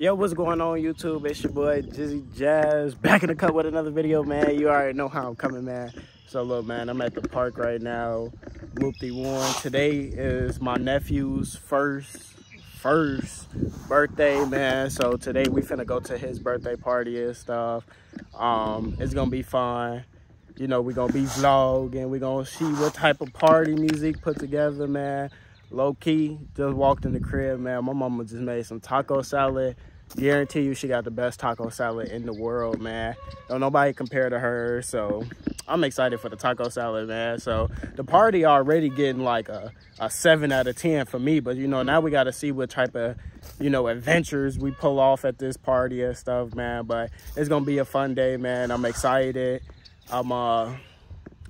Yo, what's going on YouTube? It's your boy Jizzy Jazz back in the cut with another video, man. You already know how I'm coming, man. So look, man, I'm at the park right now. Whoopty Warren. Today is my nephew's first first birthday, man. So today we finna go to his birthday party and stuff. Um, it's gonna be fun. You know, we gonna be vlogging. we gonna see what type of party music put together, man low key, just walked in the crib, man. My mama just made some taco salad. Guarantee you she got the best taco salad in the world, man. Don't nobody compare to her, so I'm excited for the taco salad, man. So the party already getting like a, a 7 out of 10 for me, but you know, now we got to see what type of, you know, adventures we pull off at this party and stuff, man. But it's going to be a fun day, man. I'm excited. I'm, uh,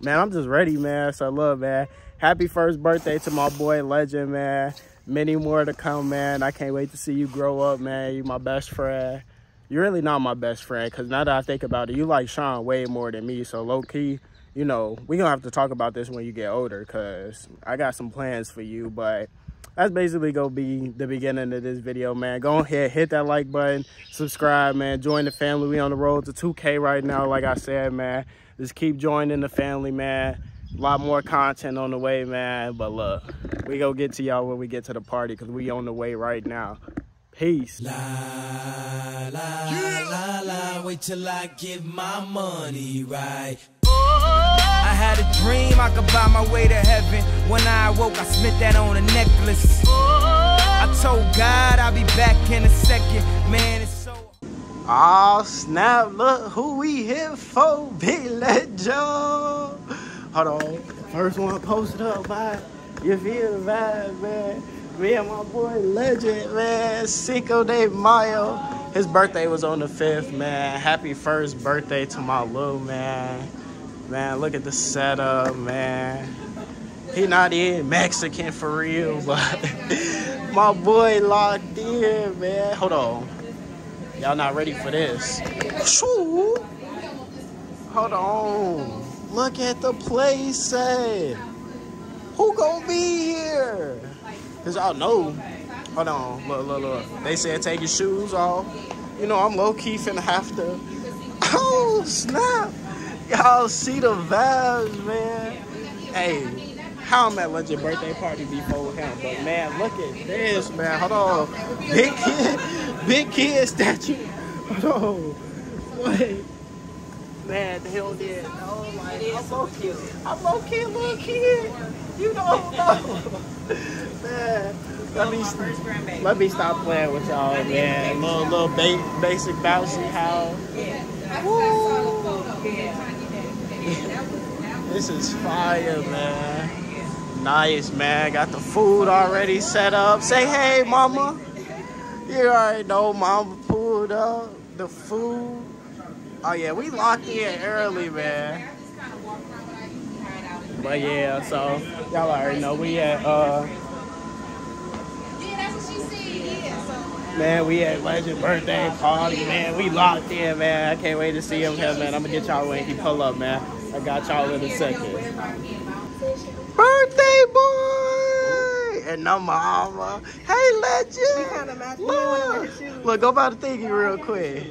man, I'm just ready, man. So love, man happy first birthday to my boy Legend, man. Many more to come, man. I can't wait to see you grow up, man. You my best friend. You're really not my best friend, because now that I think about it, you like Sean way more than me. So low key, you know, we gonna have to talk about this when you get older, because I got some plans for you, but that's basically gonna be the beginning of this video man go ahead hit that like button subscribe man join the family we on the road to 2k right now like i said man just keep joining the family man a lot more content on the way, man. But look, we go get to y'all when we get to the party because we on the way right now. Peace. La, la, yeah. la, la, wait till I get my money right. I had a dream I could buy my way to heaven. When I awoke, I spent that on a necklace. I told God I'll be back in a second. Man, it's so... Oh, snap, look who we here for, Big Legend. Hold on. First one posted up by you feel vibe, man. Me and my boy Legend, man. Cinco de Mayo. His birthday was on the 5th, man. Happy first birthday to my little man. Man, look at the setup, man. He not in Mexican for real, but my boy locked in, man. Hold on. Y'all not ready for this. Hold on. Look at the place eh? Who gonna be here? Cause oh, y'all know. Hold on, look, look, look. They said take your shoes off. You know, I'm low key finna have to. Oh, snap. Y'all see the vibes, man. Hey, how am I'm at Legend birthday party before him. But man, look at this, man. Hold on. Big kid, big kid statue. Hold on. Wait. Man, the hell did. Uh, I'm low key. I'm low key little kid. You don't know. man. Let me, let me stop playing with y'all, man. Little, little ba basic bouncy house. this is fire, man. Nice, man. Got the food already set up. Say hey, mama. You already know mama pulled up the food. Oh yeah, we locked in early, man. But yeah, so y'all already know we at uh Man, we at Legend birthday party, man. We locked in, man. I can't wait to see him here, man. I'm gonna get y'all when he pull up, man. I got y'all in a second. Birthday boy! And no mama. Hey, Legend! Look, look go by the thingy real quick.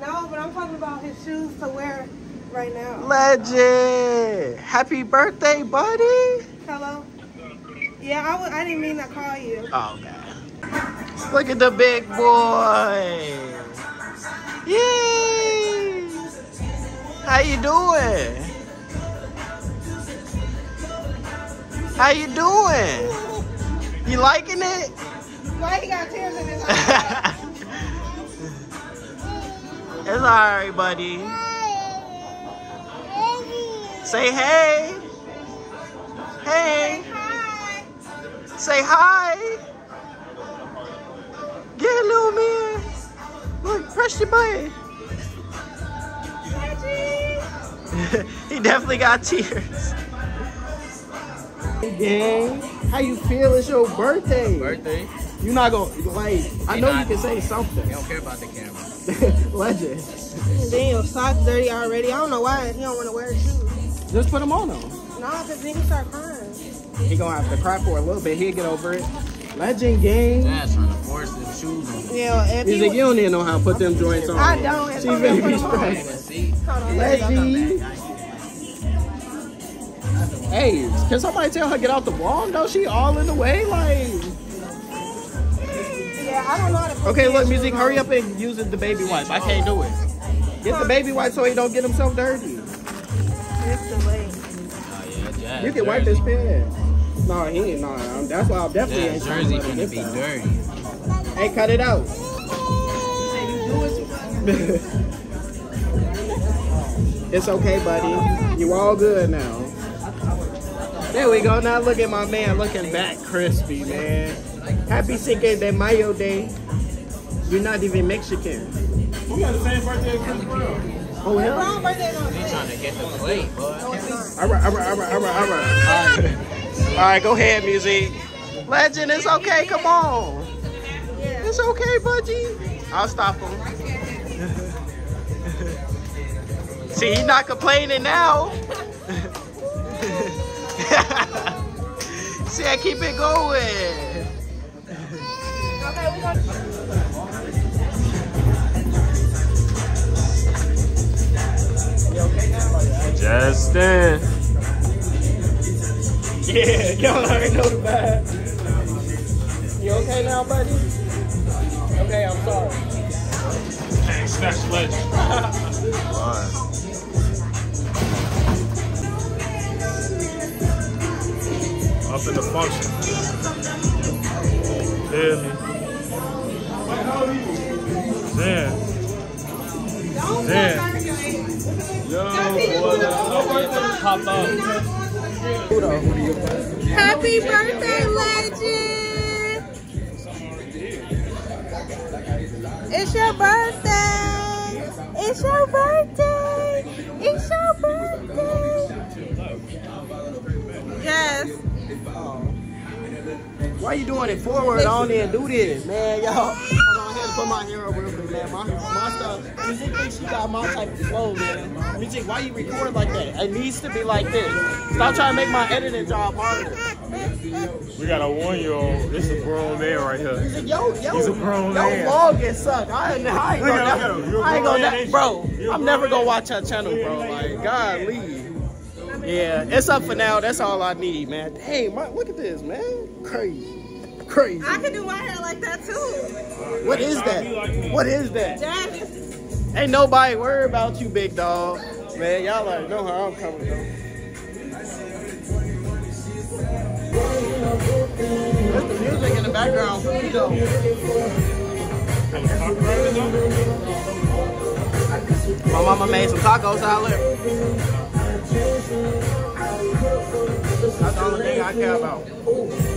No, but I'm talking about his shoes to wear right now. Legend! Happy birthday, buddy! Hello? Yeah, I w I didn't mean to call you. Oh, okay. Look at the big boy! Yay! How you doing? How you doing? You liking it? Why he got tears in his eyes? It's alright, buddy. Say hey. Hey. Say hi. Get a little man. Look, press your button. he definitely got tears. Hey gang, how you feel? It's your birthday. Birthday. You're not gonna like. I know not, you can say something. He don't care about the camera. Legend. Damn, socks dirty already. I don't know why he don't want to wear shoes. Just put them on though. No, because then he start crying. He gonna have to cry for a little bit. He'll get over it. Legend game. Dad's trying to force the shoes on. Yeah, if He's he like, you don't even know how to put them joints on. I don't. and She I'm really gonna be put 'em on. stressed. Hold on. Reggie. Hey, can somebody tell her get out the wall? No, she all in the way. Like, Yeah, I don't know how to okay, look, music, hurry up and use the baby wipe. I can't do it. Get the baby wipe so he don't get himself dirty. It's the way. You can wipe his pen. No, he ain't. No, that's why I'm definitely Yeah, ain't trying to jersey gonna get be that. dirty. Hey, cut it out. it's okay, buddy. You all good now. There we go. Now look at my man looking back crispy, man. Happy Cinco de Mayo Day. You're not even Mexican. We got the same birthday as Chris Brown. Oh, on He trying to get the plate. All right, all right, all right, all right, all right. All right, go ahead, music. Legend, it's okay. Come on. It's okay, budgie. I'll stop him. See, he's not complaining now. See, I keep it going. Okay, Justin. Yeah, y'all already know the vibe. You okay now, buddy? Okay, I'm sorry. Hey, Snatch Legend. Up in the function. Feel me? Damn. Happy birthday, legend! It's your birthday! It's your birthday! It's your birthday! Yes. Why are you doing it forward? Don't even do this, man. Y'all, hold on, I to put my hair up real quick, man. My, my stuff. Music thinks she got my type of flow, man. Music, why you record like that? It needs to be like this. Stop trying to make my editing job harder. We got a one-year-old. This is a grown man right here. Music, yo, yo, He's a grown yo, man. vlog get sucked. I, ain't- I ain't gonna, at him, look at him. You a I ain't gonna, bro. a I'm never gonna watch her channel, bro. Like, God, leave. Yeah, it's up for now. That's all I need, man. Hey, my, look at this, man. Crazy. Crazy. I can do my hair like that too. What is that? What is that? Janice. Ain't nobody worried about you, big dog. Man, y'all already know how I'm coming, though. There's the music in the background for me, though. My mama made some taco salad. That's the only thing I care about.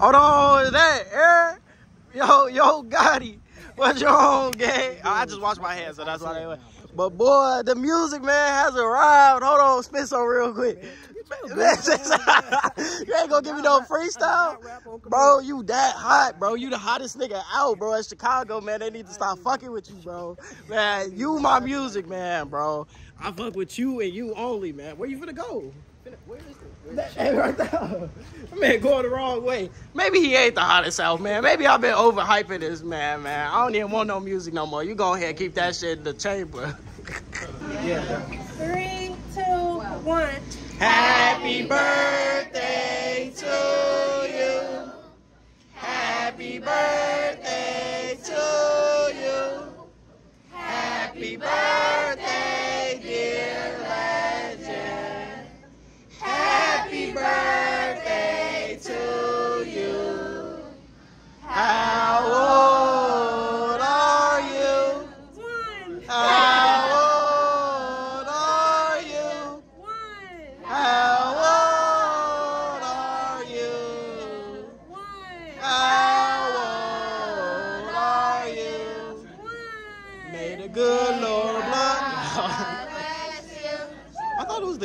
Hold on, is that Eric? Yo, yo, Gotti. What's your home, gang? Oh, I just washed my hands, so that's why they went. But boy, the music man has arrived. Hold on, spit some real quick. you ain't gonna give me no freestyle, bro. You that hot, bro. You the hottest nigga out, bro. In Chicago, man, they need to stop fucking with you, bro. Man, you my music, man, bro. I fuck with you and you only, man. Where you finna go? Where is it? That right there. Man, going the wrong way. Maybe he ain't the hottest out, man. Maybe I've been overhyping this man, man. I don't even want no music no more. You go ahead and keep that shit in the chamber. yeah. Three, two, one. Happy birthday to you. Happy birthday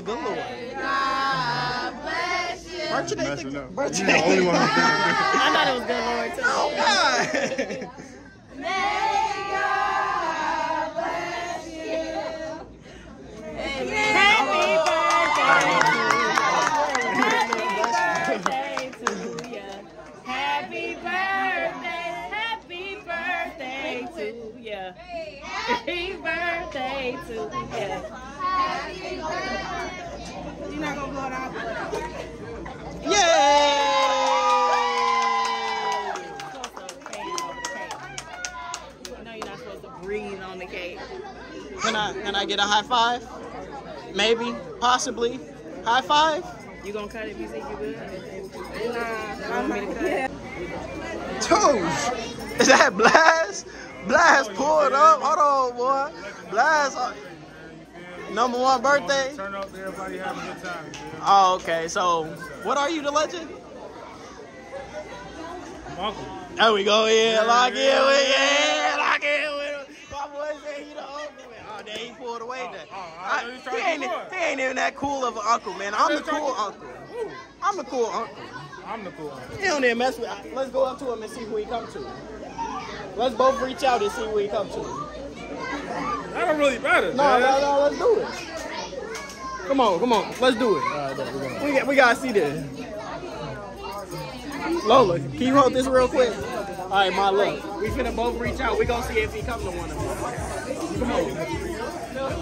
good Lord. birthday. Messing up. Birthday. You the only one who did it. I thought it was good Lord too. Oh God. Happy birthday to ya. You're not gonna blow it out. Yay! You know you're not supposed to breathe on the cake. Can I can I get a high five? Maybe, possibly. High five? You gonna cut it if you think you good? Nah, I'm not. Yeah. Toes. Is that Blast? Blast pulled up. Hold on, boy. Blast. uh, Number one birthday. Turn up, everybody having a good time. Oh, okay. So, what are you, the legend? Uncle. There we go. Yeah, lock in with yeah, lock in with him. My boy said he the uncle man. Oh, then he pulled away. Then. oh, I I- he ain't he ain't even that cool of an uncle, man. I'm the cool uncle. I'm the cool uncle. I'm the cool one. He don't even mess with. Let's go up to him and see who he come to. Let's both reach out and see who he come to. That don't really matter, No, man. no, no. Let's do it. Come on, come on. Let's do it. We got, we gotta see this. Lola, can you hold this real quick? All right, my look. We finna both reach out. We gonna see if he come to one of us. Come on.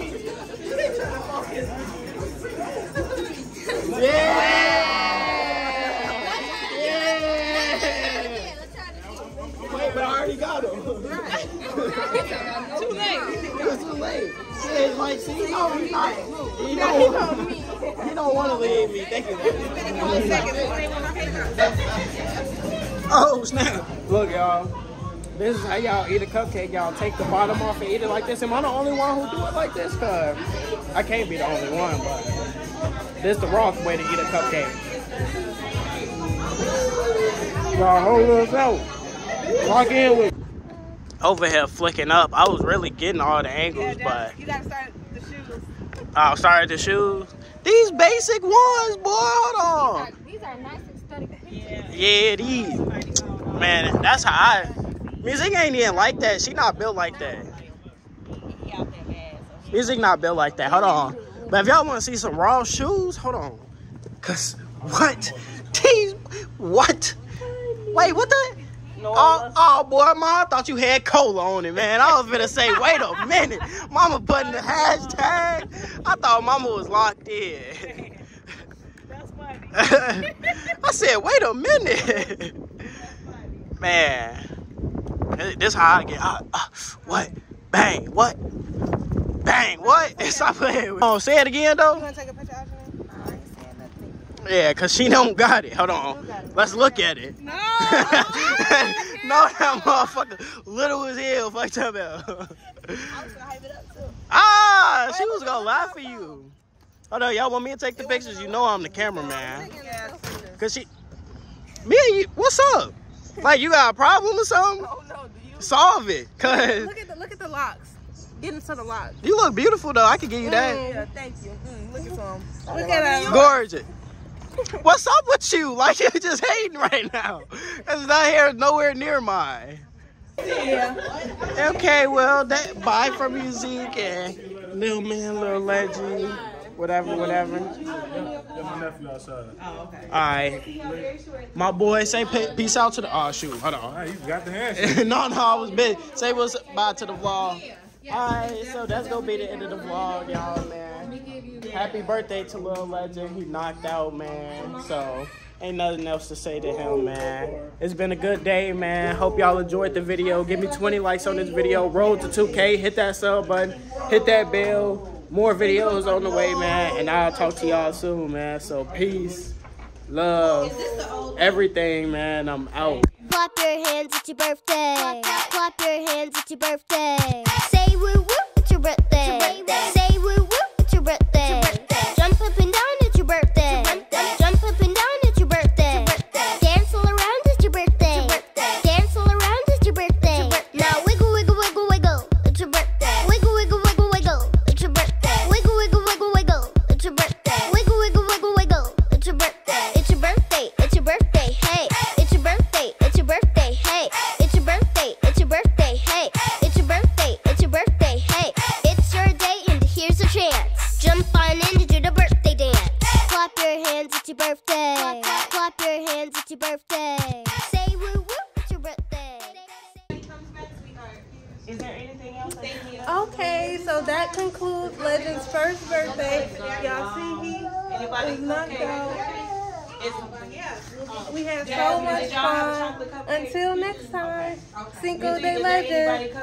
Yeah! Yeah! Wait, but I Too late. It was too late. Yeah, like, see, he know he not. He don't. He don't want to leave me. Thank you. Oh snap! Look, y'all. This is how y'all eat a cupcake. Y'all take the bottom off and eat it like this. Am I the only one who do it like this? Cause I can't be the only one, but this is the wrong way to eat a cupcake. Y'all hold us out. Lock in with. Over here flicking up. I was really getting all the angles, but. You gotta start the shoes. Oh, sorry, the shoes. These basic ones, boy. Hold on. These are nice and sturdy. Yeah, these. Man, that's how I. Music ain't even like that. She not built like that. Music not built like that. Hold on. But if y'all want to see some raw shoes, hold on. Cause what? These what? Wait, what the? Oh, oh boy, mom, I thought you had cola on it, man. I was gonna say, wait a minute. Mama putting the hashtag. I thought mama was locked in. That's funny. I said, wait a minute. Man. This how I get. Uh, uh, what? Bang. What? Bang. What? Stop playing with Oh, say it again, though. wanna take a picture of me? I ain't saying nothing. Yeah, because she don't got it. Hold on. Let's look at it. No! no, that motherfucker little as hell. Fuck that about. I was gonna hype it up too. Ah, she was gonna laugh for you. Hold on, y'all want me to take the pictures? You know I'm the cameraman. Yeah. Cause she, me and you, what's up? Like you got a problem or something? Oh no, do you? Solve it, cause Look at the look at the locks. Get into the locks. you look beautiful though. I can give you that. Yeah, thank you. Mm, look at some. Look at that. Gorgeous. What's up with you? Like you're just hating right now. Cause that hair is nowhere near mine. Yeah. Okay, well, that bye for music and little man, little legend, whatever, whatever. Oh, my nephew outside. All right, my boy, say peace out to the. Oh shoot, hold on. You got the handshake. no, no, I was big. Say what's bye to the vlog. Alright, so that's gonna be the end of the vlog, y'all, man. Happy birthday to Lil Legend. He knocked out, man. So ain't nothing else to say to him, man. It's been a good day, man. Hope y'all enjoyed the video. Give me 20 likes on this video. Roll to 2K. Hit that sub button. Hit that bell. More videos on the way, man. And I'll talk to y'all soon, man. So peace, love, everything, man. I'm out. Clap your hands, it's your birthday. Clap your hands, it's your birthday. Say woo woo, it's your birthday. Say woo dance. Jump on in to do the birthday dance. Clap your hands, it's your birthday. Clap, clap, clap your hands, it's your birthday. Say woo woo, it's your birthday. Is there anything else? Okay, so that concludes Legend's first birthday. Y'all see he is knocked out. We had so much fun. Until next time, Cinco de Legend.